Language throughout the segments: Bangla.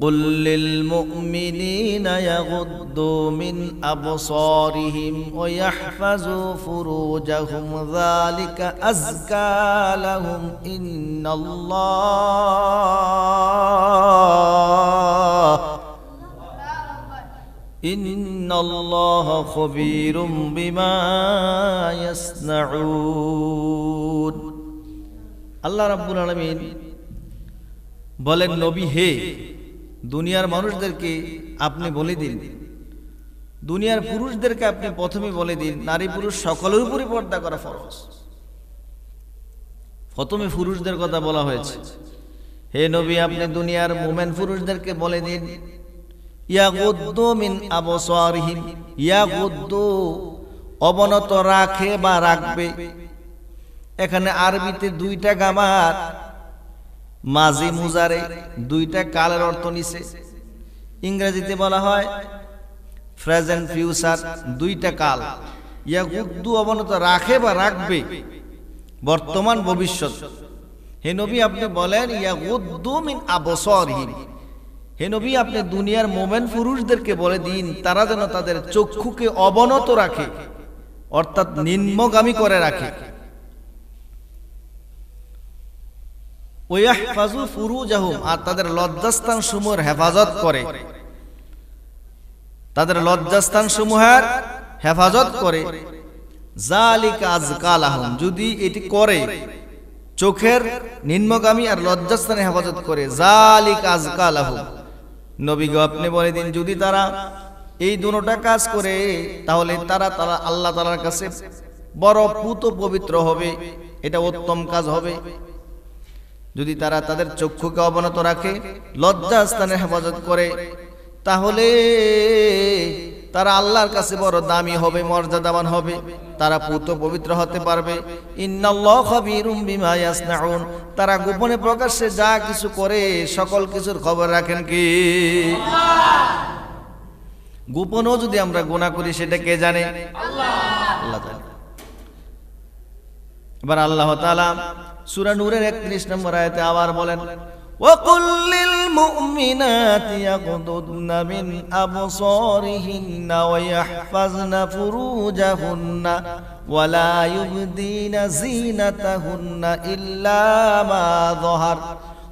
قل للمؤمنين يغضوا من أبصارهم ويحفظوا فروجهم ذلك أزكى لهم إن الله إن الله خبير بما يصنعون আল্লাহ রাব্বুল আলামিন বলেন নবী হে দুনিয়ার মানুষদেরকে আপনি বলে দিন। দুনিয়ার পুরুষদেরকে আপনি প্রথমে বলে দিন, নারী পুরুষ সকলের উপরই পর্দা করা ফরজ। প্রথমে পুরুষদের কথা বলা হয়েছে। হে নবী, আপনি দুনিয়ার মোমেন পুরুষদেরকে বলে দিন মিন আবসারিহিম, ইয়াগুদ্দু অবনত রাখে বা রাখবে। এখানে আরবিতে দুইটা গামার মাঝি মুজারে দুইটা কালের অর্থ নিছে। ইংরেজিতে বলা হয় প্রেজেন্ট ফিউচার দুইটা কাল। ইয়াগুদ্দু অবনত রাখে বা রাখবে, বর্তমান ভবিষ্যৎ। হে নবী, আপনি বলেন ইয়াগুদ্দু মিন আবসারিহিম। হে নবী, আপনি দুনিয়ার মোমেন পুরুষদেরকে বলে দিন, তারা যেন তাদের চক্ষুকে অবনত রাখে, অর্থাৎ নিম্নগামী করে রাখে। ওয়াহফাজু ফুরুজাহুম, আর তাদের লজ্জাস্থান সমূহের হেফাজত করে। তাদের লজ্জাস্থান সমূহের হেফাজত করে। জালিকা আজকালাহুম, যদি এটি করে, চোখের নিম্নগামী আর লজ্জাস্থানে হেফাজত করে। জালিক আজকালাহুম নবী গো আপনি বলে দিন, যদি তারা এই দুটোটা কাজ করে, তাহলে তারা তারা আল্লাহ তালার কাছে বড় পুত পবিত্র হবে, এটা উত্তম কাজ হবে। যদি তারা তাদের চক্ষুকে অবনত রাখে, লজ্জা স্থানে হেফাজত করে, তাহলে তারা আল্লাহর কাছে বড় দামি হবে, মর্যাদাবান হবে, তারা পুত পবিত্র হতে পারবে। তারা গোপনে প্রকাশ্যে যা কিছু করে, সকল কিছুর খবর রাখেন কি? গোপনও যদি আমরা গুনাহ করি, সেটা কে জানে? আল্লাহ। এবার আল্লাহ সূরা নূরের 31 নম্বর আয়াতে আবার বলেন وقل للمؤمنات يغضضن من أبصارهن ويحفظن فروجهن ولا يبدين زينتهن إلا ما ظهر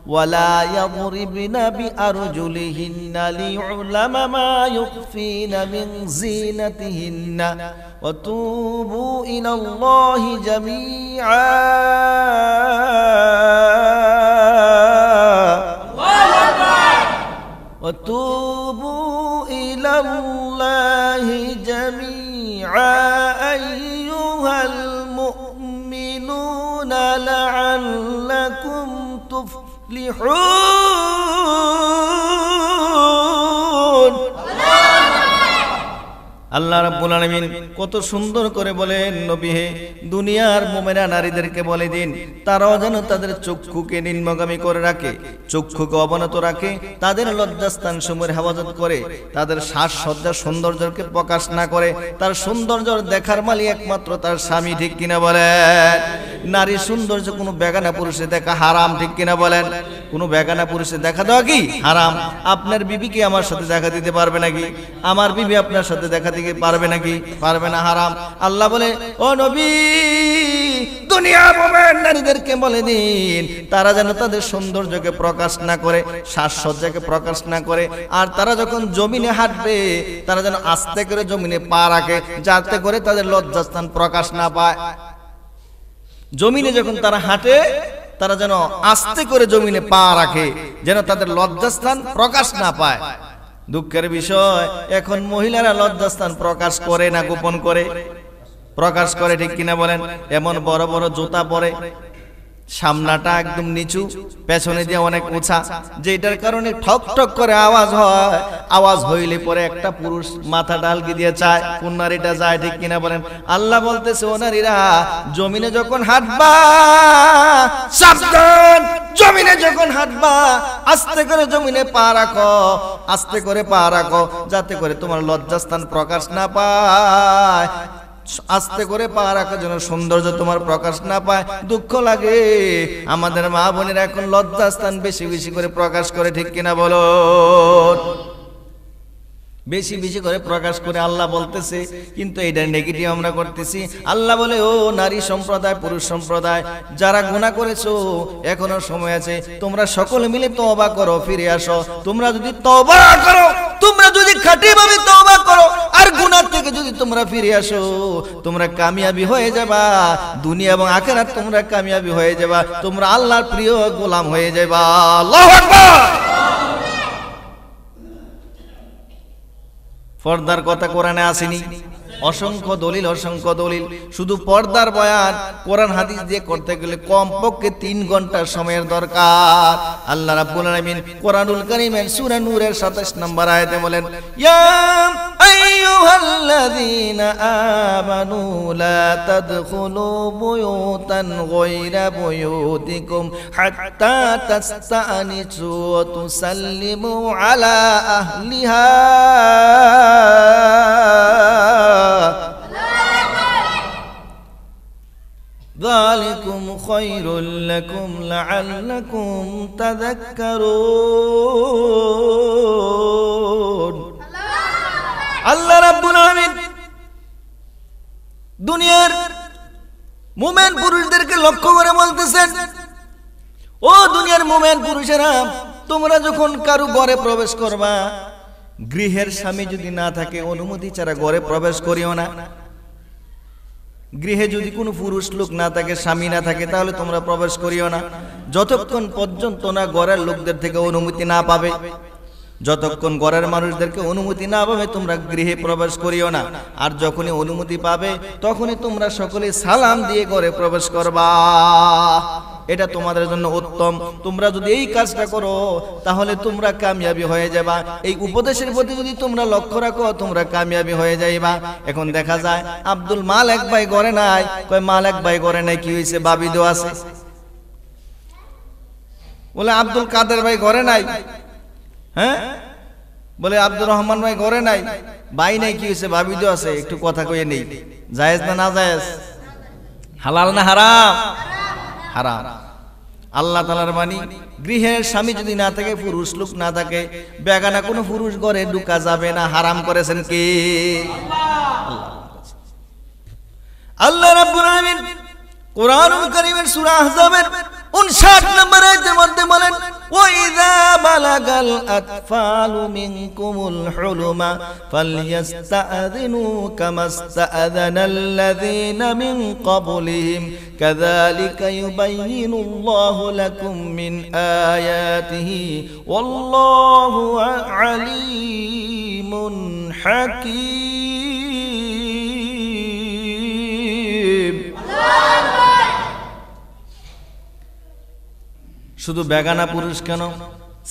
ولا يضربن بأرجلهن ليعلم ما يخفين من زينتهن. وتوبوا إلى الله جميعا. وتوبوا আল্লাহ রাব্বুল আলামিন কত সুন্দর করে বলেন, নবী হে, দুনিয়ার মুমিনা নারীদেরকে বলে দিন, তারাও যেন তাদের চক্ষুকে নিম্নগামী করে রাখে, চক্ষুকে অবনত রাখে, তাদের লজ্জাস্থান সমূহের হেফাজত করে, তাদের সাজসজ্জার সৌন্দর্যকে প্রকাশ না করে, তার সৌন্দর্য দেখার মালিক একমাত্র তার স্বামী, ঠিক কিনা বলেন? নারীর সৌন্দর্য কোনো বেগানা পুরুষে দেখা হারাম, ঠিক কিনা বলেন? কোনো বেগানা পুরুষে দেখা দেওয়া কি? হারাম। আপনার বিবি কি আমার সাথে দেখা দিতে পারবে নাকি? আমার বিবি আপনার সাথে দেখা দিতে পারবে নাকি? পারবে না, হারাম। আল্লাহ বলে, ও নবী, দুনিয়া মোমেন নারীদেরকে বলে দিন, তারা যেন তাদের সৌন্দর্যকে প্রকাশ না করে, সাজসজ্জাকে প্রকাশ না করে, আর তারা যখন জমিনে হাঁটবে, তারা যেন আস্তে করে জমিনে পা রাখে, যাতে করে তাদের লজ্জাস্থান প্রকাশ না পায়। জমিনে যখন তারা হাঁটে তারা যেন আস্তে করে জমিনে পা রাখে যেন তাদের লজ্জাস্থান প্রকাশ না পায়। দুঃখের বিষয় এখন মহিলারা লজ্জাস্থান প্রকাশ করে না গোপন করে। প্রকাশ করে ঠিক কিনা বলেন? এমন বড় বড় জুতা পরে সামনাটা একদম নিচু পেছনে দিয়ে অনেক উঁচা যেটার কারণে ঠক ঠক করে আওয়াজ হয়। আওয়াজ হইলে পরে একটা পুরুষ মাথা ডালকি দিয়ে চায় কোন নারীটা যায় ঠিক কিনা বলেন। আল্লাহ বলতেছে ও নারীরা জমিনে যখন হাঁটবা সাবধান জমিনে যখন হাঁটবা আস্তে করে জমিনে পা রাখো আস্তে করে পা রাখো যাতে করে তোমার লজ্জাস্থান প্রকাশ না পায়। আস্তে করে পা রাখার জন্য সৌন্দর্য তোমার প্রকাশ না পায়, দুঃখ লাগে। আমাদের মা বোনেরা এখন লজ্জাস্থান বেশি বেশি করে প্রকাশ করে, ঠিক কিনা বলো? বেশি বেশি করে প্রকাশ করে আল্লাহ বলতেছে, কিন্তু এটা নেগেটিভ আমরা করতেছি। আল্লাহ বলে, ও নারী সম্প্রদায়, পুরুষ সম্প্রদায়, যারা গুণা করেছ, এখনও সময় আছে, তোমরা সকলে মিলে তওবা করো, ফিরে আসো। তোমরা যদি তওবা করো তোমরা যদি খাঁটিভাবে তওবা করো, আর গুনাহ থেকে যদি তোমরা ফিরে আসো, তোমরা কামিয়াবি হয়ে যাবা। দুনিয়া এবং আখেরাত তোমরা কামিয়াবি হয়ে যাবা। তোমরা আল্লাহর প্রিয় গোলাম হয়ে যাবা। আল্লাহু আকবার! পর্দার কথা কোরআনে আসেনি। অসংখ্য দলিল অসংখ্য দলিল। শুধু পর্দার বয়ান, কোরআন, হাদিস দিয়ে করতে গেলে কমপক্ষে তিন ঘণ্টা সময়ের দরকার। আল্লাহ রাব্বুল আলামিন কোরআনুল কারীমের সূরা নূরের 27 নম্বর আয়াতে বলেন, ইয়া আইয়ুহাল্লাযীনা আমানু লা তাদখুলু বুয়ুতান গায়রা বুয়ুতিকুম হাত্তা তাস্তানিসু ওয়া তুসাল্লিমু আলা আহলিহা। ذلكم خير لكم لعلكم تذكرون আল্লাহ রাব্বুল আলামিন দুনিয়ার মুমেন পুরুষদেরকে লক্ষ্য করে বলতেছেন ও দুনিয়ার মুমেন পুরুষেরা তোমরা যখন কারু ঘরে প্রবেশ করবা গৃহের স্বামী যদি না থাকে, অনুমতি ছাড়া ঘরে প্রবেশ করিও না। গৃহে যদি কোনো পুরুষ লোক না থাকে, স্বামী না থাকে, তাহলে তোমরা প্রবেশ করিও না। যতক্ষণ পর্যন্ত না ঘরের লোকদের থেকে অনুমতি না পাবে, যতক্ষণ ঘরের মানুষদেরকে অনুমতি না পাবে, তোমরা গৃহে প্রবেশ করিও না। আর যখনই অনুমতি পাবে, তখনই তোমরা সকলে সালাম দিয়ে ঘরে প্রবেশ করবা। এটা তোমাদের জন্য উত্তম। তোমরা যদি এই কাজটা করো, তাহলে তোমরা কামিয়াবি হয়ে যাবা। এই উপদেশের প্রতি যদি তোমরা লক্ষ্য রাখো, তোমরা কামিয়াবি হয়ে যাইবা। এখন দেখা যায়, আব্দুল মাল এক ভাই ঘরে নাই। কয়, মাল এক ভাই ঘরে নাই, কি হয়েছে বাবিদো আছে। বলে, আব্দুল কাদের ভাই ঘরে নাই? হ্যাঁ? বলে, আব্দুর রহমান ভাই ঘরে নাই? ভাই নাই, কি হয়েছে ভাবিদো আছে। একটু কথা কয়ে নেই। জায়েজ না না জায়েজ? হালাল না হারাম? হারাম। আল্লাহ তালার বাণী, গৃহের স্বামী যদি না থাকে, পুরুষ লোক না থাকে, বেগানা কোনো পুরুষ ঘরে ঢুকা যাবে না, হারাম করেছেন কে? আল্লাহ রাব্বুল আলামিন কোরআনুল কারীমের সূরা আহজাবের 59 নম্বর আয়াতের মধ্যে বলেন وإذا بلغ الأطفال منكم الحلم فليستأذنوا كما استأذن الذين من قبلهم كذلك يبين الله لكم من آياته والله عليم حكيم শুধু বেগানা পুরুষ কেন?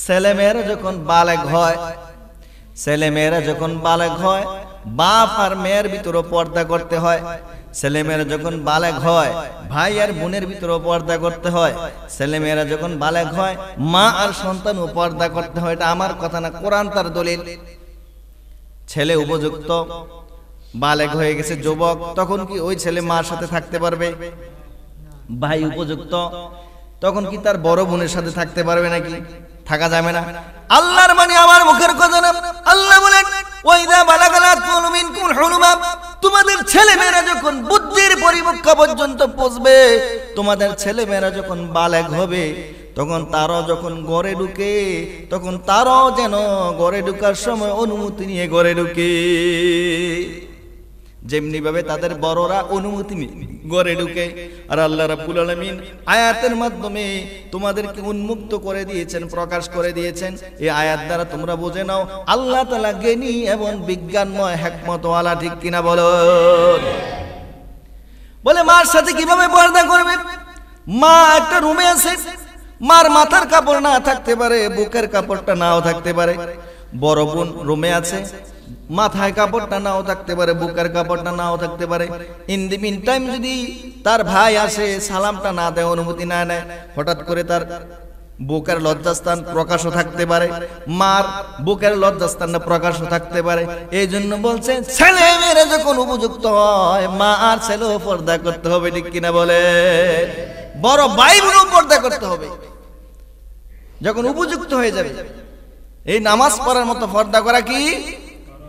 ছেলে মেয়েরা যখন বালেক হয়, ছেলে মেয়েরা যখন বালেক হয়, বাপ আর মেয়ের ভিতরও পর্দা করতে হয়। ছেলে মেয়েরা যখন বালেক হয়, ভাই আর বোনের ভিতরও পর্দা করতে হয়। ছেলে মেয়েরা যখন বালেক হয়, মা আর সন্তানও পর্দা করতে হয়। এটা আমার কথা না, কোরআন তার দলিল। ছেলে উপযুক্ত বালেক হয়ে গেছে যুবক, তখন কি ওই ছেলে মার সাথে থাকতে পারবে? ভাই উপযুক্ত তখন কি তার বড় বোনের সাথে থাকতে পারবে নাকি? থাকা যাবে না। আল্লাহর মানে আমার মুখের কথা না। আল্লাহ বলেন ওইদা বালাগালাত মিনকুম হুলুমা। তোমাদের ছেলে মেয়েরা যখন বুদ্ধির পরিপক্ক পর্যন্ত পৌঁছবে, তোমাদের ছেলে মেয়েরা যখন বালেগ হবে, তখন তারাও যখন ঘরে ঢুকে, তখন তারাও যেন ঘরে ঢুকার সময় অনুমতি নিয়ে ঘরে ঢুকে। যেমনি ভাবে তাদের বড়রা অনুমতি গড়ে ঢুকে। আর আল্লাহ রাব্বুল আলামিন আয়াতের মাধ্যমে তোমাদেরকে উন্মুক্ত করে দিয়েছেন, প্রকাশ করে দিয়েছেন। এই আয়াত দ্বারা তোমরা বুঝে নাও, আল্লাহ তাআলা জ্ঞানী এবং বিজ্ঞানময় হিকমতওয়ালা, ঠিক কিনা বলো? বলে, মার সাথে কীভাবে পর্দা করবে? মা একটা রুমে আছে, মার মাথার কাপড় না থাকতে পারে, বুকের কাপড়টা নাও থাকতে পারে। বড় বোন রুমে আছে মাথায় কাপড়টা নাও থাকতে পারে, বুকের কাপড়টা নাও থাকতে পারে। ইন দি মিন টাইম যদি তার ভাই আসে, সালামটা না দেয়, অনুমতি না নেয়, হঠাৎ করে তার বুকের লজ্জাস্থান প্রকাশও থাকতে পারে, মার বুকের লজ্জাস্থানটা প্রকাশও থাকতে পারে। এই জন্য বলছে, ছেলে মেয়েরা যখন উপযুক্ত হয়, মা আর ছেলেও পর্দা করতে হবে, ঠিক কিনা বলে? বড় বাইরেও পর্দা করতে হবে। যখন উপযুক্ত হয়ে যাবে, এই নামাজ পড়ার মতো পর্দা করা কি?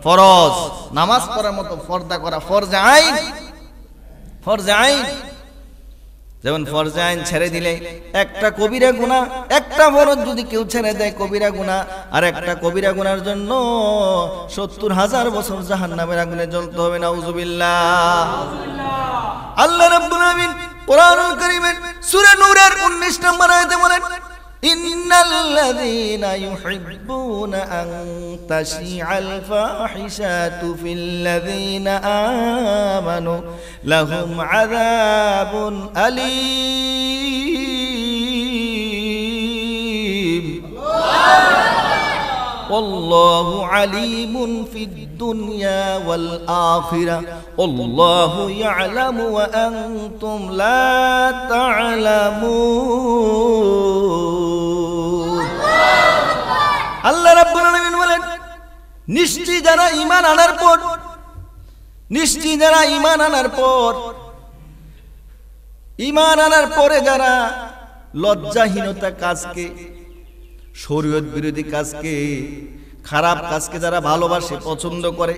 ফরজ। নামাজ পড়ার মতো পর্দা করা ফরজে আইন। ফরজে আইন। যেমন ফরজে আইন ছেড়ে দিলে একটা কবিরা গুণা একটা ফরজ যদি কেউ ছেড়ে দেয় কবিরা গুণা আর একটা কবিরা গুনার জন্য সত্তর হাজার বছর জাহান নামের আগুনে জ্বলতে হবে না উজুবিল্লাহ আল্লাহ রাব্বুল আলামিন কোরআনুল কারীমের সূরা নূরের 19 নম্বর আয়াতে বলেন إن الذين يحبون أن تشيع الفاحشات في الذين آمنوا لهم عذاب أليم. والله عليم في الدنيا والآخرة والله يعلم وأنتم لا تعلمون আল্লাহ রাব্বুল আলামিন বলেন নিশ্চয়ই যারা ঈমান আনার পর নিশ্চয়ই যারা ঈমান আনার পর ঈমান আনার পরে যারা লজ্জাহীনতা কাজকে শরীয়ত বিরোধী কাজকে, খারাপ কাজকে যারা ভালোবাসে, পছন্দ করে।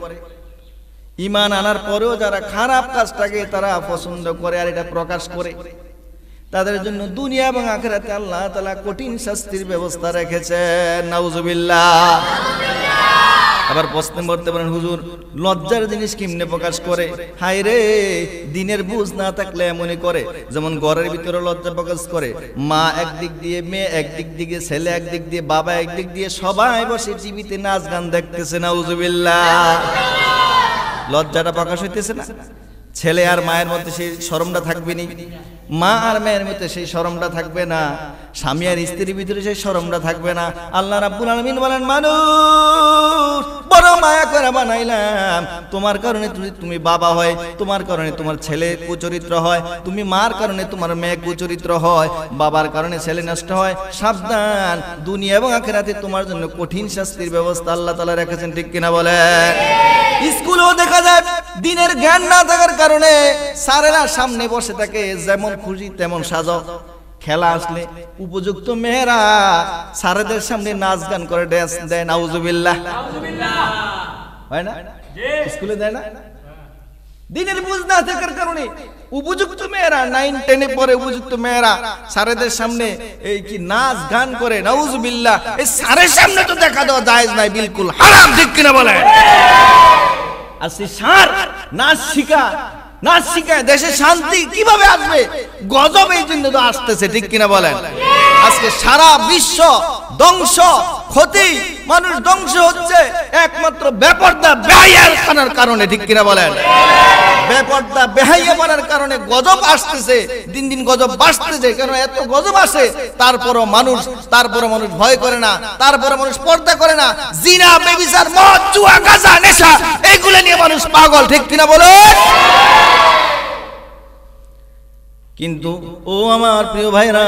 ইমান আনার পরেও যারা খারাপ কাজটাকে তারা পছন্দ করে আর এটা প্রকাশ করে। তাদের জন্য দুনিয়া এবং আখেরাতে আল্লাহ তালা কঠিন শাস্তির ব্যবস্থা রেখেছেন। নাউজুবিল্লাহ। আবার প্রশ্ন করতে পারেন, হুজুর, লজ্জার জিনিস কিমনে প্রকাশ করে? হায় রে, দিনের বুঝ না থাকলে এমনই করে। যেমন ঘরের ভিতরে লজ্জা প্রকাশ করে। মা একদিক দিয়ে, মেয়ে একদিক দিকে ছেলে একদিক দিয়ে, বাবা একদিক দিয়ে, সবাই বসে টিভিতে নাচ গান দেখতেছে না উজুবিল্লাহ লজ্জাটা প্রকাশ হইতেছে না? ছেলে আর মায়ের মধ্যে সেই শরমটা থাকবে নি। মা আর মেয়ের মধ্যে সেই শরমটা থাকবে না। স্বামী আর স্ত্রীর ভিতরে সেই শরমটা থাকবে না। আল্লাহ রাব্বুল আলামিন বলেন মানুষ বড় মায়া করে বানাইলাম। তোমার কারণে তুমি তুমি বাবা হয় তোমার কারণে তোমার ছেলে কুচরিত্র হয় তুমি মার কারণে তোমার মেয়ে কুচরিত্র হয় বাবার কারণে ছেলে নষ্ট হয় সাবধান। দুনিয়া এবং আখেরাতে তোমার জন্য কঠিন শাস্তির ব্যবস্থা আল্লাহ তাআলা রেখেছেন ঠিক কিনা বলে স্কুলেও দেখা যায় দিনের জ্ঞান না থাকার কারণে স্যারেরা সামনে বসে থাকে, যেমন খুশি তেমন সাজো। খেলা আসলে উপযুক্ত মেয়েরা স্যারেদের সামনে নাচ গান করে ড্যান্স দেয়, নাউজুবিল্লাহ। হয় না? স্কুলে দেয় না? দিনের বুঝ না থাকার কারণে উপযুক্ত মেয়েরা নাইন টেনে পরে উপযুক্ত মেয়েরা সারেদের সামনে এই কি নাচ গান করে, নাউজুবিল্লাহ। এই স্যারের সামনে তো দেখা দেওয়া জায়েজ নাই, বিলকুল হারাম, ঠিক কিনা বলে আর সেই সার নাচ শিখা নাচ শিখায় দেশে শান্তি কীভাবে আসবে? গজব এই জন্য তো আসতেছে, ঠিক কিনা বলেন? আজকে সারা বিশ্ব ধ্বংস ক্ষতি, মানুষ ধ্বংস হচ্ছে। একমাত্র বেপর্দা বেহাইয়ার খানার কারণে, ঠিক কিনা বলেন? বেপর্দা বেহাইয়া মারার কারণে গজব আসতেছে, দিন দিন গজব বাড়তেছে। কেন এত গজব আসে? তারপরও মানুষ তারপরও মানুষ ভয় করে না তারপরে মানুষ পর্দা করে না। জিনা, বেবিচার, মদ, জুয়া, গাঁজা, নেশা এইগুলো নিয়ে মানুষ পাগল, ঠিক কিনা বলে কিন্তু, ও আমার প্রিয় ভাইরা,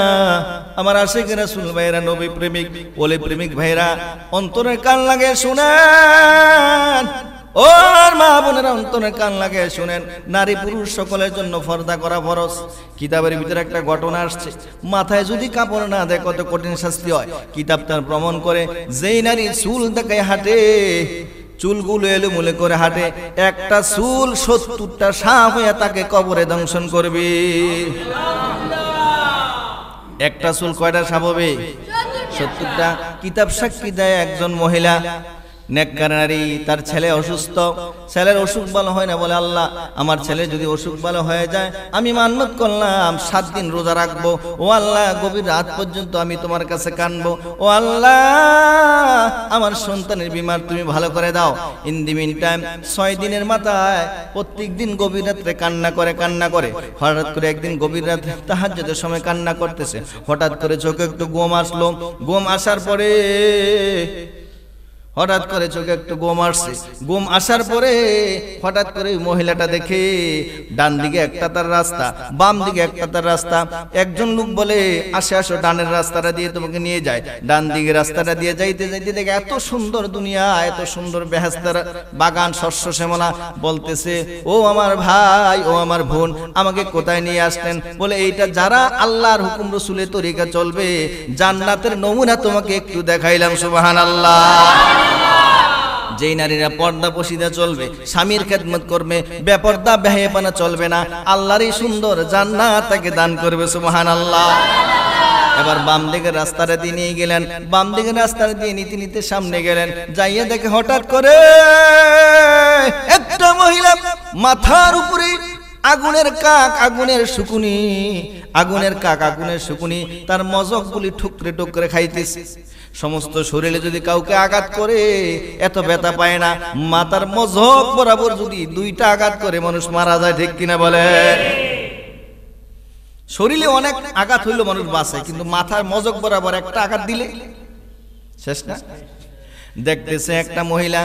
আমার আশেখ রাসুল ভাইরা, নবী প্রেমিক, ওলে প্রেমিক ভাইরা, অন্তরের কান লাগে শুনেন। ও আমার মা বোনেরা, অন্তরের কান লাগে শুনেন। নারী পুরুষ সকলের জন্য ফর্দা করা ফরজ। কিতাবের ভিতরে একটা ঘটনা আসছে। মাথায় যদি কাপড় না দেয়, কত কঠিন শাস্তি হয়। কিতাব তার প্রমাণ করে, যেই নারী চুল দেখায় হাঁটে চুলগুলো এলোমুলে করে হাঁটে। একটা চুল সত্তরটা সাপ হইয়া তাকে কবরে দংশন করবে। একটা চুল কয়টা সাপ হবে? সত্তরটা। কিতাব সাক্ষী দেয় একজন মহিলা। নেককার নারী তার ছেলে অসুস্থ। ছেলের অসুখ ভালো হয় না বলে আল্লাহ, আমার ছেলে যদি অসুখ ভালো হয়ে যায়, আমি মান্নত করলাম, সাত দিন রোজা রাখব। ও আল্লাহ, গভীর রাত পর্যন্ত আমি তোমার কাছে কানবো। ও আল্লাহ, আমার সন্তানের বিমার তুমি ভালো করে দাও। ইন দি মিন টাইম ছয় দিনের মাথায় প্রত্যেক দিন গভীর রাত্রে কান্না করে কান্না করে। হঠাৎ করে একদিন গভীর রাত তাহাজ্জুদের সময় কান্না করতেছে। হঠাৎ করে চোখে একটু গোম আসলো। ঘুম আসার পরে হঠাৎ করে চোখে একটু গোম আসছে। গোম আসার পরে হঠাৎ করে মহিলাটা দেখে ডান দিকে একটা তার রাস্তা, বাম দিকে একটা তার রাস্তা। একজন লোক বলে, আসে, আসো, ডানের রাস্তাটা দিয়ে তোমাকে নিয়ে যায় ডান দিকে রাস্তাটা দিয়ে যাইতে যাইতে দেখে এত সুন্দর দুনিয়া, এত সুন্দর বেহেস্তার বাগান, শস্য শ্যামলা। বলতেছে, ও আমার ভাই, ও আমার বোন, আমাকে কোথায় নিয়ে আসলেন? বলে, এইটা যারা আল্লাহর হুকুম রসুলের তরিকা চলবে, জান্নাতের নমুনা তোমাকে একটু দেখাইলাম সুবাহান আল্লাহ যেই নারীরা পর্দা পশিদা চলবে, স্বামীর খেদমত করবে, বেপর্দা বেহেপানা চলবে না, আল্লাহরই সুন্দর জান্নাত তাকে দান করবে সুবহান আল্লাহ এবার বাম দিকের রাস্তাটা দিয়ে নিয়ে গেলেন, বাম দিকের রাস্তাটা দিয়ে নিতে নিতে সামনে গেলেন, যাইয়া দেখে হঠাৎ করে একটা মহিলা মাথার উপরে আগুনের কাক, আগুনের শুকুনি, আগুনের কাক, আগুনের শুকুনি, তার মজকগুলি ঠুকরে টুকরে খাইতেছে। সমস্ত শরীরে যদি কাউকে আঘাত করে, এত ব্যথা পায় না। মাতার মজক বরাবর যদি দুইটা আঘাত করে, মানুষ মারা যায়, ঠিক কিনা বলে? শরীরে অনেক আঘাত হইল মানুষ বাঁচে, কিন্তু মাথার মজক বরাবর একটা আঘাত দিলে? শেষ না? দেখতেছে একটা মহিলা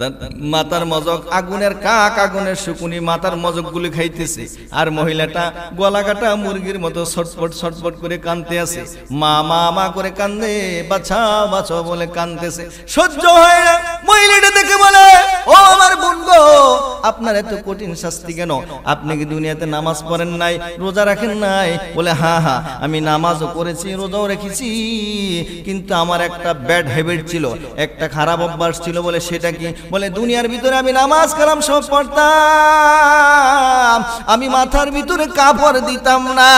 তার মাথার মজক আগুনের কাক আগুনের শুকুনি মাথার মজক গুলি খাইতেছে। আর মহিলাটা গলা কাটা মুরগির মতো ছটপট ছটপট করে কানতে আছে। মা মা মা করে কান্দে, বাছা বাছা বলে কানতেছে। সহ্য হয় না, মহিলাটা দেখে বলে, ও আমার বন্ধু আপনার এত কঠিন শাস্তি কেন? আপনি কি দুনিয়াতে নামাজ পড়েন নাই, রোজা রাখেন নাই? বলে হ্যাঁ হ্যাঁ আমি নামাজও করেছি, রোজাও রেখেছি, কিন্তু আমার একটা ব্যাড হ্যাবিট ছিল, একটা খারাপ অভ্যাস ছিল বলে সেটা কি বলে, দুনিয়ার ভিতরে আমি নামাজ কালাম সব পড়তাম। আমি মাথার ভিতরে কাপড় দিতাম না।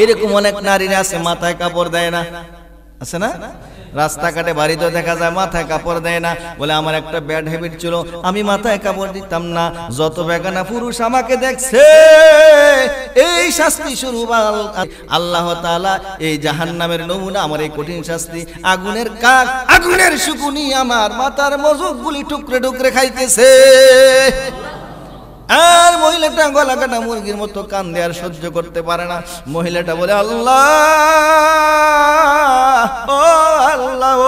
এরকম অনেক নারীরা আছে, মাথায় কাপড় দেয় না। আছে না? রাস্তাঘাটে বাড়িতে দেখা যায়, মাথায় কাপড় দেয় না। বলে, আমার একটা ব্যাড হ্যাবিট ছিল, আমি মাথায় কাপড় দিতাম না। যত বেগানা পুরুষ আমাকে দেখছে, এই শাস্তি শুরু আল্লাহ তাআলা এই জাহান্নামের নমুনা, আমার এই কঠিন শাস্তি, আগুনের কাক, আগুনের শুকুনি আমার মাথার মজুকগুলি টুকরে টুকরে খাইতেছে। আর মহিলাটা গলা কাটা মুরগির মতো কান আর সহ্য করতে পারে না। মহিলাটা বলে, আল্লাহ, ও আল্লাহ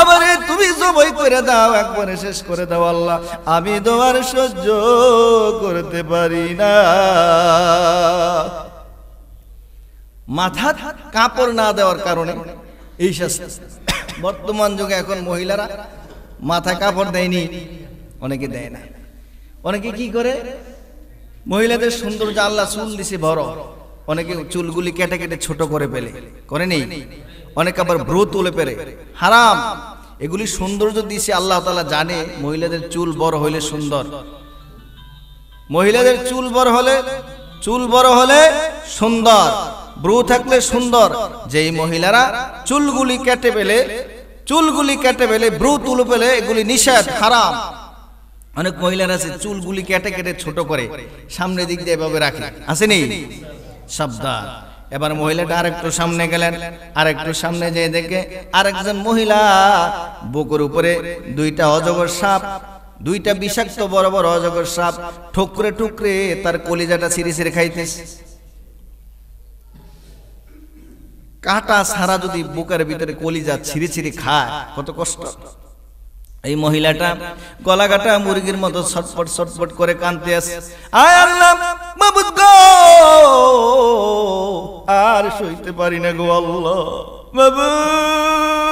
আমারে তুমি জবাই করে দাও, একবারে শেষ করে দাও, আল্লাহ। আমি তোমার সহ্য করতে পারি না। মাথা কাপড় না দেওয়ার কারণে এই বর্তমান যুগে এখন মহিলারা মাথা কাপড় দেয়নি, অনেকে দেয় না। অনেকে কি করে? মহিলাদের সৌন্দর্য আল্লাহ চুল দিছে বড়। অনেকে চুলগুলি কেটে কেটে ছোট করে ফেলে। করে নেই? অনেকে আবার ব্রো তুলে পেরে হারাম। এগুলি সৌন্দর্য দিছে আল্লাহ তালা জানে মহিলাদের চুল বড় হইলে সুন্দর। মহিলাদের চুল বড় হলে, চুল বড় হলে সুন্দর। ব্রু থাকলে সুন্দর। যেই মহিলারা চুলগুলি কেটে পেলে চুলগুলি কেটে পেলে ব্রু তুলে পেলে এগুলি নিষেধ, হারাম। অনেক মহিলারা আছে, চুলগুলি কেটে কেটে ছোট করে, সামনে দিক দিয়ে এভাবে রাখে। আসেনি? সাবধান। এবার মহিলাটা আরেকটু সামনে গেলেন, আরেকটু সামনে যেয়ে দেখে আরেকজন মহিলা বুকুর উপরে দুইটা অজগর সাপ, দুইটা বিষাক্ত বড় বড় অজগর সাপ ঠুকরে টুকরে তার কলিজাটা ছিঁড়ে ছিঁড়ে খাইতেছে। কাটা সারা যদি বুকের ভিতরে কলিজা ছিঁড়ে ছিঁড়ে খায়, কত কষ্ট। এই মহিলাটা গলা কাটা মুরগির মতো ছটপট ছটপট করে কানতে আসে আয় আল্লাহ, মাবুদ গো! আর সইতে পারি না গো আল্লাহ, মাবুদ।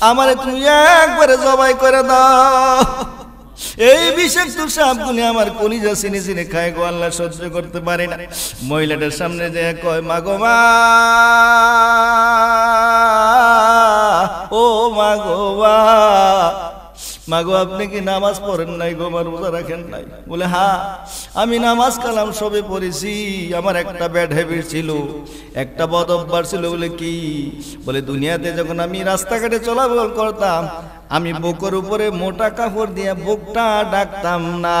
আমারে তুমি একবারে জবাই করে দাও। এই বিষাক্ত সাপগুলি আমার কলিজা চিনি চিনি খায় গো, আল্লাহ সহ্য করতে পারে না। মহিলাটার সামনে যে কয়, মা গো, মা। ও মা গো, মা। মা গো আপনি কি নামাজ পড়েন নাই গো, আমার রোজা রাখেন নাই? বলে হ্যাঁ আমি নামাজ কালাম সবে পড়েছি, আমার একটা ব্যাড হ্যাবিট ছিল, একটা বদ অভ্যাস ছিল, বলে, কি? বলে, দুনিয়াতে যখন আমি রাস্তাঘাটে চলাচল করতাম, আমি বুকের উপরে মোটা কাপড় দিয়ে বুকটা ডাকতাম না।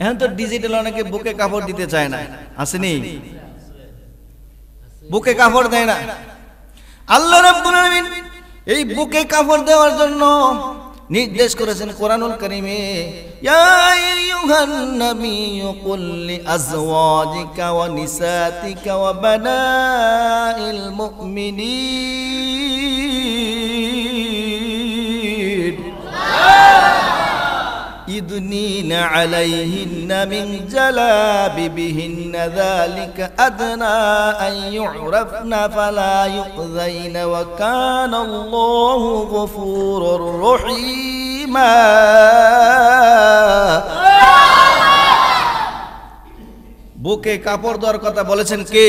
এখন তো ডিজিটাল অনেকে বুকে কাপড় দিতে চায় না। আসেনি? বুকে কাপড় দেয় না। আল্লাহ রাব্বুল আলামিন এই বুকে কাপড় দেওয়ার জন্য নির্দেশ করেছেন কোরআনুল করিমে মুমিনিন। يدنين عليهن من جلابيبهن ذلك أدنى أن يعرفن فلا يؤذين وكان الله غفورا رحيما বুকে কাপড় দেওয়ার কথা বলেছেন কে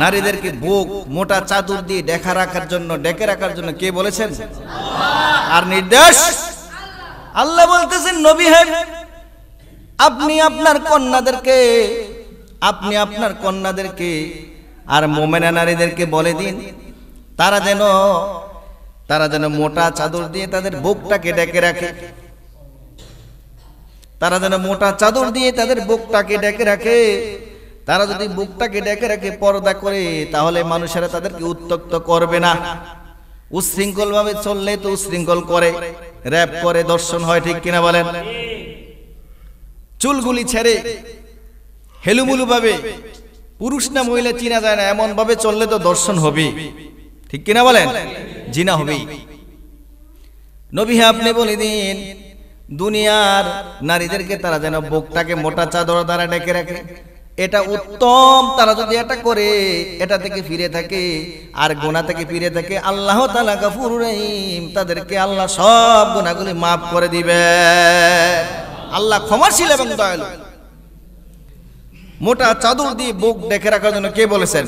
নারীদেরকে বুক মোটা চাদর দিয়ে দেখা রাখার জন্য ডেকে রাখার জন্য কে বলেছেন আর নির্দেশ আল্লাহ বলতেছেন, নবী হে আপনি আপনার কন্যাদেরকে, আপনি আপনার কন্যাদেরকে আর মোমেনা নারীদেরকে বলে দিন। তারা যেন তারা যেন মোটা চাদর দিয়ে তাদের বুকটাকে ডেকে রাখে। তারা যেন মোটা চাদর দিয়ে তাদের বুকটাকে ডেকে রাখে। তারা যদি বুকটাকে ডেকে রাখে পর্দা করে, তাহলে মানুষেরা তাদেরকে উত্তক্ত করবে না। উশৃঙ্খল ভাবে চললে তো উশৃঙ্খল করে র্যাপ করে, দর্শন হয়, ঠিক কিনা বলেন? চুলগুলি ছেড়ে হেলুমুলু ভাবে পুরুষ না মহিলা চিনা যায় না এমন ভাবে চললে তো দর্শন হবে। ঠিক কিনা বলেন? জিনা হবেই নবী আপনি বলে দিন, দুনিয়ার নারীদেরকে তারা যেন বোকটাকে মোটা চাদর দ্বারা ডেকে রাখে। এটা উত্তম, তারা যদি এটা করে, এটা থেকে ফিরে থাকে, আর গোনা থেকে ফিরে থাকে, আল্লাহ তালা গাফুর তাদেরকে আল্লাহ সব গোনাগুলি মাফ করে দিবে। আল্লাহ ক্ষমাশীল এবং দয়ালু। মোটা চাদর দিয়ে বুক ডেকে রাখার জন্য কে বলেছেন?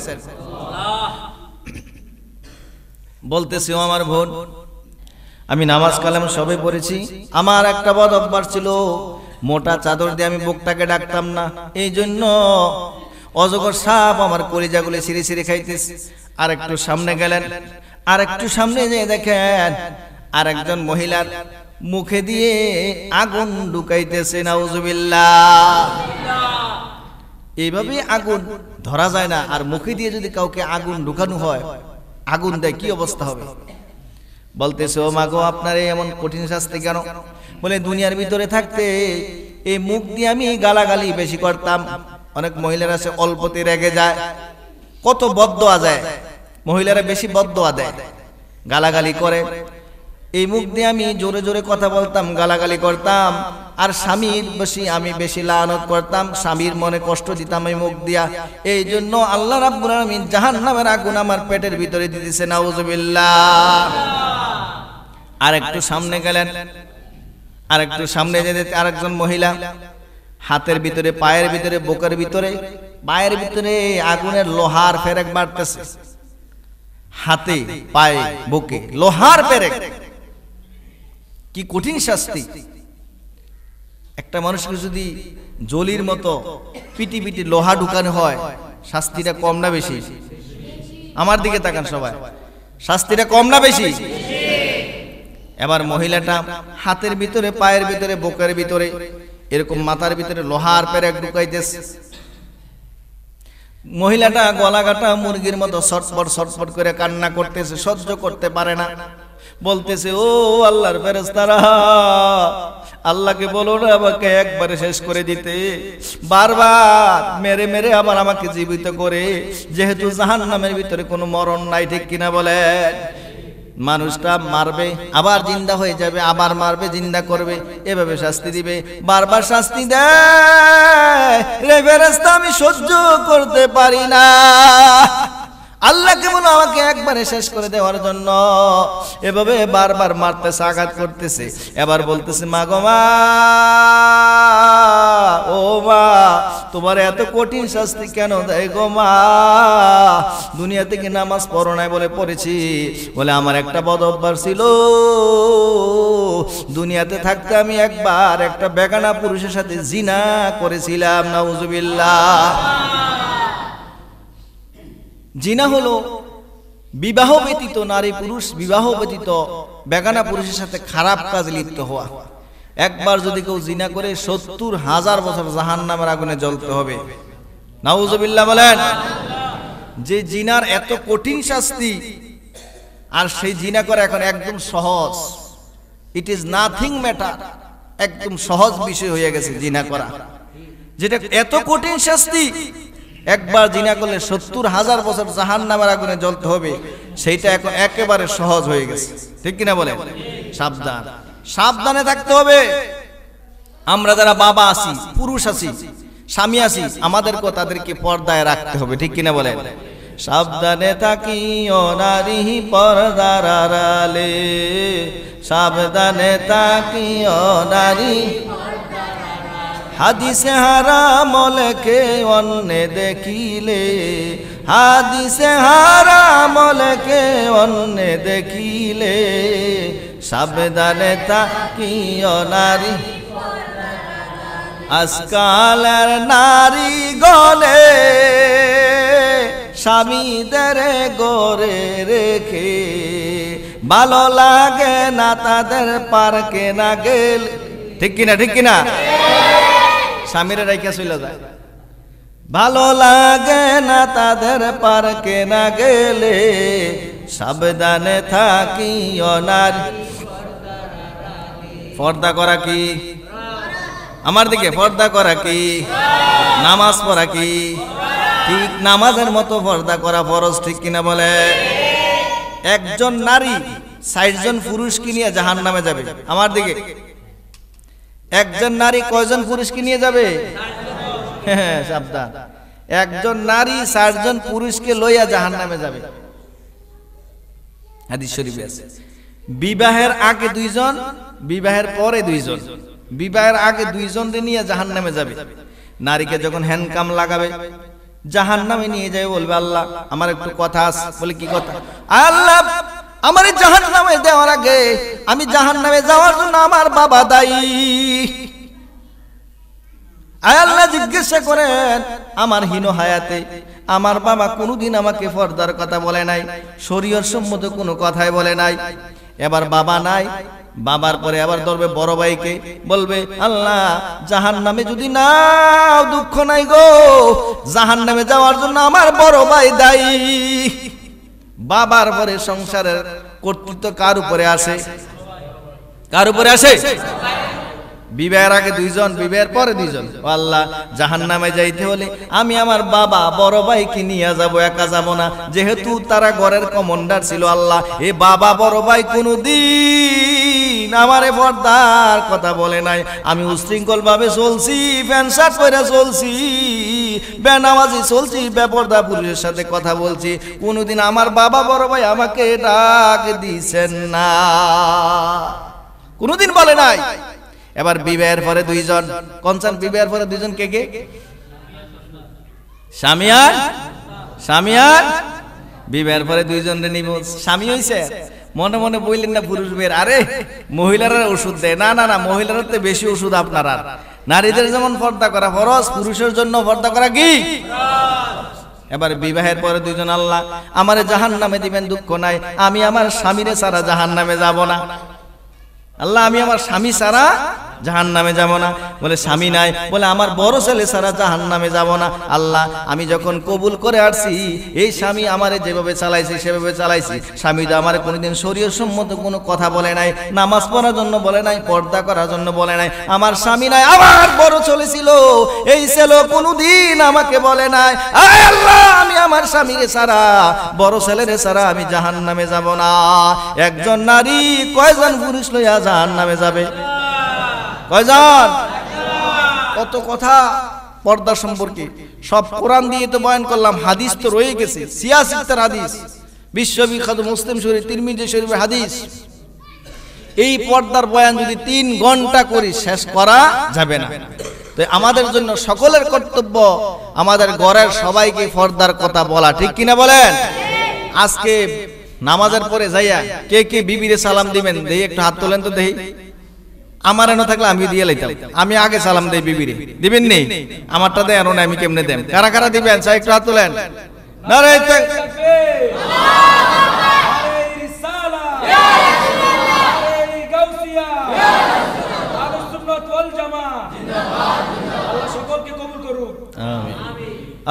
বলতেছি আমার ভোট আমি নামাজ কালাম সবে পড়েছি। আমার একটা বদ অভ্যাস ছিল মোটা চাদর দিয়ে আমি বুকটাকে ডাকতাম না। এই জন্য অজগর সাপ আমার কলিজাগুলি সিঁড়ি সিঁড়ি খাইতেছে। আর একটু সামনে গেলেন। আর একটু সামনে যেয়ে দেখেন আর একজন মহিলার মুখে দিয়ে আগুন ঢুকাইতেছে, নাউজুবিল্লাহ। এইভাবে আগুন ধরা যায় না। আর মুখে দিয়ে যদি কাউকে আগুন ঢুকানো হয়, আগুন দেয়, কি অবস্থা হবে? বলতেছে ও মাগো আপনার এমন কঠিন শাস্তি কেন? বলে, দুনিয়ার ভিতরে থাকতে এই মুখ দিয়ে আমি গালাগালি বেশি করতাম। অনেক মহিলারা আছে অল্পতে রেগে যায়। কত বদ্ধ আ যায়। মহিলারা বেশি বদ্ধ আ দেয়। গালাগালি করে। এই মুখ দিয়ে আমি জোরে জোরে কথা বলতাম, গালাগালি করতাম। আর স্বামীর বেশি, আমি বেশি লানত করতাম, স্বামীর মনে কষ্ট দিতাম এই মুখ দিয়া। এই জন্য আল্লাহ রাব্বুল আলামিন জাহান্নামের আগুন আমার পেটের ভিতরে দিতেছে নাউজুবিল্লাহ। আর একটু সামনে গেলেন, আর একটু সামনে যেতে আরেকজন মহিলা, হাতের ভিতরে, পায়ের ভিতরে, বুকের ভিতরে, পায়ের ভিতরে আগুনের লোহার ফেরেক বাড়তেছে হাতে, পায়ে, বুকে, লোহার ফেরেক। কি কঠিন শাস্তি? একটা মানুষকে যদি জলির মতো পিটি পিটি লোহা ঢুকানো হয়, শাস্তিটা কম না বেশি? আমার দিকে তাকান সবাই। শাস্তিটা কম না বেশি? এবার মহিলাটা হাতের ভিতরে, পায়ের ভিতরে, বুকের ভিতরে, এরকম মাথার ভিতরে লোহার পেরেক ঢুকাইতেছে। মহিলাটা গলা কাটা মুরগির মতো ছটফট ছটফট করে কান্না করতেছে, সহ্য করতে পারে না। বলতেছে, ও আল্লাহর ফেরেস্তারা আল্লাহকে বলো না আমাকে একবারে শেষ করে দিতে। বারবার মেরে মেরে আবার আমাকে জীবিত করে, যেহেতু জাহান নামের ভিতরে কোনো মরণ নাই, ঠিক কিনা বলেন? মানুষটা মারবে, আবার জিন্দা হয়ে যাবে, আবার মারবে, জিন্দা করবে, এভাবে শাস্তি দিবে। বারবার শাস্তি দেয়। রে ফেরেশতা, আমি সহ্য করতে পারি না। আল্লাহকে বলো, আমাকে একবারে শেষ করে দেওয়ার জন্য। এভাবে বারবার মারতেছে, আঘাত করতেছে। এবার বলতেছে, মা গো মা, ও মা, তোমার এত কঠিন শাস্তি কেন দেয় গো মা? দুনিয়া থেকে নামাজ পড়ো নাই বলে পড়েছি। বলে, আমার একটা বদ অভ্যাস ছিল। দুনিয়াতে থাকতে আমি একবার একটা বেগানা পুরুষের সাথে জিনা করেছিলাম, নাউজুবিল্লাহ। জিনা হলো বিবাহ ব্যতীত, নারী পুরুষ বিবাহ ব্যতীত, বেগানা পুরুষের সাথে খারাপ কাজ লিপ্ত হওয়া। একবার যদি কেউ জিনা করে, সত্তর হাজার বছর জাহান নামের আগুনে জ্বলতে হবে। নাউজবিল্লা বলেন, যে জিনার এত কঠিন শাস্তি, আর সেই জিনা করা এখন একদম সহজ। ইট ইজ নাথিং ম্যাটার একদম সহজ বিষয় হয়ে গেছে জিনা করা। যেটা এত কঠিন শাস্তি একবার জিনা করলে সত্তর হাজার বছর জাহান নামের আগুনে জ্বলতে হবে, সেইটা এখন একেবারে সহজ হয়ে গেছে। ঠিক কিনা বলে সাবধান। সাবধানে থাকতে হবে। আমরা যারা বাবা আছি, পুরুষ আছি, স্বামী আছি, আমাদেরকেও তাদেরকে পর্দায় রাখতে হবে, ঠিক কিনা বলে সাবধানে থাকি ও নারী পর্দার আড়ালে। সাবধানে থাকি ও নারী হাদিসে হারাম লেখে অন্য দেখিলে? হাদিসে হারাম লেখে অন্য দেখিলে? সাবধানে থাকি ও নারী। আজকালের নারী গলে স্বামীদের গড়ে রেখে। ভালো লাগে না তাদের পার্কে না গেল। ঠিক কিনা ঠিক কিনা? স্বামীরা রাইকা চলে যায়। ভালো লাগে না তাদের পার্কে না গেলে, সাবধানে থাকি অনার পর্দা করা কি? আমার দিকে পর্দা করা কি? নামাজ পড়া কি? ঠিক নামাজের মতো পর্দা করা ফরজ, ঠিক কিনা বলে? একজন নারী ষাটজন পুরুষকে নিয়ে জাহান নামে যাবে। আমার দিকে একজন নারী কয়জন পুরুষকে নিয়ে যাবে? হ্যাঁ সাবধান। একজন নারী ষাটজন পুরুষকে লইয়া জাহান নামে যাবে বিবাহের আগে দুইজন, বিবাহের পরে দুইজন। বিবাহের আগে দুইজন নিয়ে জাহান নামে যাবে। নারীকে যখন হ্যান্ডকাম লাগাবে জাহান নামে নিয়ে যাবে, বলবে, আল্লাহ, আমার একটু কথা আছে। বলে, কি কথা? আল্লাহ আমার জাহান নামে দেওয়ার আগে আমি জাহান নামে যাওয়ার জন্য আমার বাবা দায়ী। আয় আল্লাহ জিজ্ঞাসা করেন, আমার হীন হায়াতে আমার বাবা কোনোদিন আমাকে ফর্দার কথা বলে নাই, শরীয়র সম্মত কোনো কথাই বলে নাই। এবার বাবা নাই, বাবার পরে আবার ধরবে বড় ভাইকে, বলবে, আল্লাহ জাহান নামে যদি না দুঃখ নাই গো জাহান নামে যাওয়ার জন্য আমার বড় ভাই দায়ী। বাবার পরে সংসারের কর্তৃত্ব কার উপরে আসে? কার উপরে আসে? বিবাহের আগে দুইজন, বিবাহের পরে দুইজন। আল্লাহ জাহান নামে যাইতে হলে আমি আমার বাবা, বড় ভাইকে নিয়ে যাব, একা যাব না। যেহেতু তারা ঘরের কমান্ডার ছিল আল্লাহ, এ বাবা বড় ভাই কোনো দিন আমারে পর্দার কথা বলে নাই। আমি উশৃঙ্খল ভাবে চলছি, প্যান্ট শার্ট পরে চলছি বেনামাজি চলছি, বেপর্দা পুরুষের সাথে কথা বলছি। কোনোদিন আমার বাবা বড় ভাই আমাকে ডাক দিছেন না। কোনোদিন বলে নাই। এবার বিবাহের পরে দুইজন। কনসান বিবাহের পরে দুইজন কে কে? স্বামীয়ার? স্বামীয়ার। বিবাহের পরে দুইজন নিব। স্বামী হইছে? মনে মনে বললেন না পুরুষ বের আরে মহিলারা ওষুধ দেয়। না না না মহিলারা তো বেশি ওষুধ আপনারা নারীদের যেমন পর্দা করা ফরজ পুরুষের জন্য পর্দা করা কি? এবার বিবাহের পরে দুইজন আল্লাহ আমারে জাহান নামে দিবেন দুঃখ নাই। আমি আমার স্বামীরে ছাড়া জাহান নামে যাব না। আল্লাহ আমি আমার স্বামী ছাড়া জাহান নামে যাব না। বলে, স্বামী নাই। বলে, আমার বড় ছেলে ছাড়া জাহান নামে যাব না। আল্লাহ, আমি যখন কবুল করে আসছি, এই স্বামী আমারে যেভাবে চালাইছি, সেভাবে চালাইছি। স্বামী তো আমার কোনোদিন শরীর সম্মত কোনো কথা বলে নাই, নামাজ পড়ার জন্য বলে নাই, পর্দা করার জন্য বলে নাই। আমার স্বামী নাই, আমার বড় ছেলে ছিল। এই ছেলে কোনোদিন আমাকে বলে নাই আল্লাহ, আমি আমার স্বামীরে ছাড়া, বড় ছেলেরে ছাড়া আমি জাহান নামে যাব না। একজন নারী কয়জন পুরুষ লইয়া জাহান নামে যাবে? কয়জন? কত কথা পর্দা সম্পর্কে। সব কোরআন দিয়ে তো বয়ান করলাম, হাদিস তো রয়ে গেছে, সিয়াসিত্তার হাদিস। বিশ্ববিখ্যাত মুসলিম শরীফ, তিরমিজি শরীফের হাদিস। এই পর্দার বয়ান যদি তিন ঘণ্টা করি শেষ করা যাবে না। তো আমাদের জন্য সকলের কর্তব্য, আমাদের ঘরের সবাইকে পর্দার কথা বলা, ঠিক কিনা বলেন? আজকে নামাজের পরে যাইয়া কে কে বিবিরে সালাম দিবেন? দেই, একটু হাত তোলেন তো দেই। আমার এনে থাকলে আমি দিয়ে লাইতাম। আমি আগে সালাম দেই বিবিরে। দিবেন নেই? আমারটা দেয় আমি কেমনে দেন? কারা কারা দিবেন? একটু হাত তোলেন। নারায়